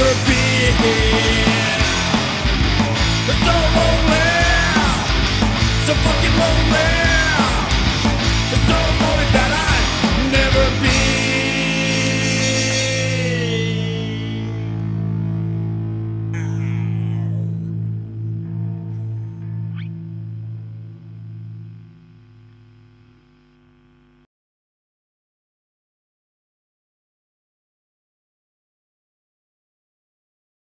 never